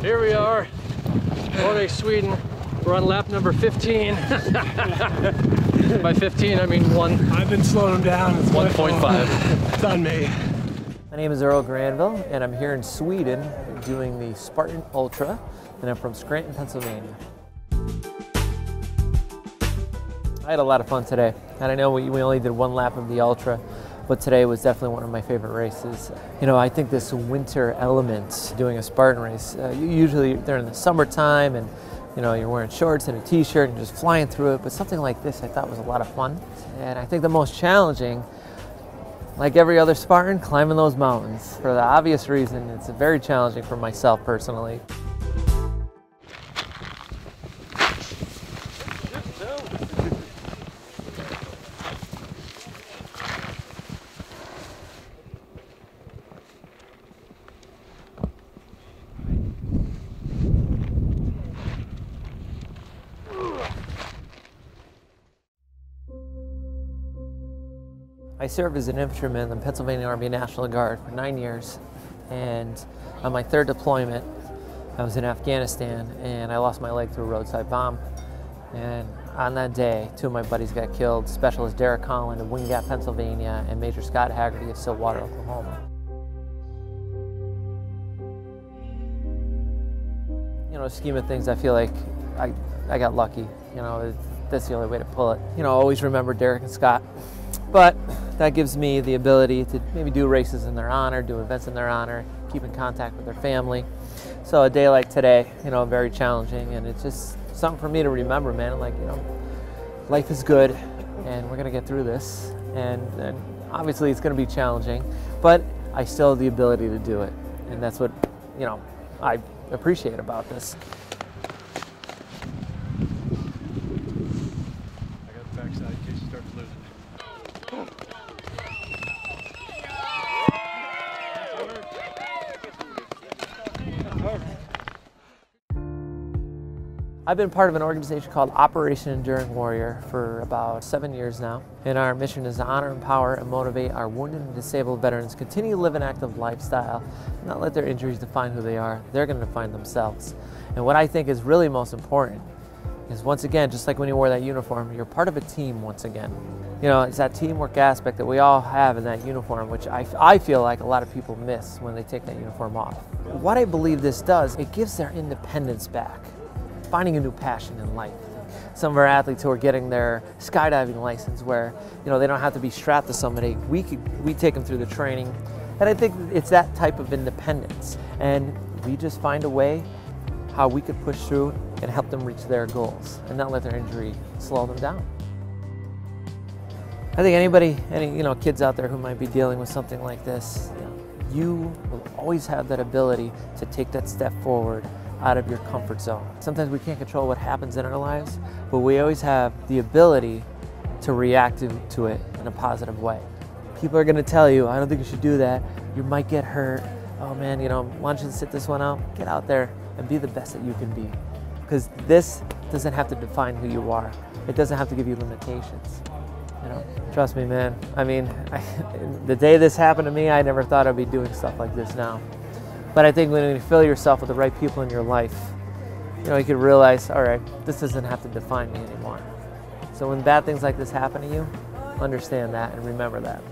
here we are, Norway, Sweden. We're on lap number 15. By 15, I mean one. I've been slowing them down. It's 1.5. It's on me. My name is Earl Granville, and I'm here in Sweden doing the Spartan Ultra, and I'm from Scranton, Pennsylvania. I had a lot of fun today, and I know we, we only did one lap of the Ultra, but today was definitely one of my favorite races. You know, I think this winter element, doing a Spartan race, uh, usually they're in the summertime and you know, you're wearing shorts and a t-shirt and just flying through it, but something like this I thought was a lot of fun. And I think the most challenging, like every other Spartan, climbing those mountains. For the obvious reason, it's very challenging for myself personally. I served as an infantryman in the Pennsylvania Army National Guard for nine years, and on my third deployment, I was in Afghanistan and I lost my leg through a roadside bomb. And on that day, two of my buddies got killed, Specialist Derek Holland of Wind Gap, Pennsylvania, and Major Scott Hagerty of Stillwater, Oklahoma. You know, scheme of things, I feel like I, I got lucky. You know, that's the only way to pull it. You know, always remember Derek and Scott. But that gives me the ability to maybe do races in their honor, do events in their honor, keep in contact with their family. So a day like today, you know, very challenging, and it's just something for me to remember, man. Like, you know, life is good, and we're gonna get through this, and, and obviously it's gonna be challenging, but I still have the ability to do it, and that's what, you know, I appreciate about this. I've been part of an organization called Operation Enduring Warrior for about seven years now. And our mission is to honor, empower, and motivate our wounded and disabled veterans to continue to live an active lifestyle, not let their injuries define who they are. They're going to define themselves. And what I think is really most important is once again, just like when you wore that uniform, you're part of a team once again. You know, it's that teamwork aspect that we all have in that uniform, which I, I feel like a lot of people miss when they take that uniform off. What I believe this does, it gives their independence back finding a new passion in life. Some of our athletes who are getting their skydiving license, where you know they don't have to be strapped to somebody. We could, we take them through the training, and I think it's that type of independence. And we just find a way how we could push through and help them reach their goals, and not let their injury slow them down. I think anybody, any you know kids out there who might be dealing with something like this, you, will always have that ability to take that step forward out of your comfort zone. Sometimes we can't control what happens in our lives, but we always have the ability to react to, it in a positive way. People are gonna tell you, I don't think you should do that. You might get hurt. Oh man, you know, why don't you sit this one out? Get out there and be the best that you can be. Because this doesn't have to define who you are. It doesn't have to give you limitations. You know, trust me, man. I mean, I, the day this happened to me, I never thought I'd be doing stuff like this now. But I think when you fill yourself with the right people in your life, you know, you could realize, all right, this doesn't have to define me anymore. So when bad things like this happen to you, understand that and remember that.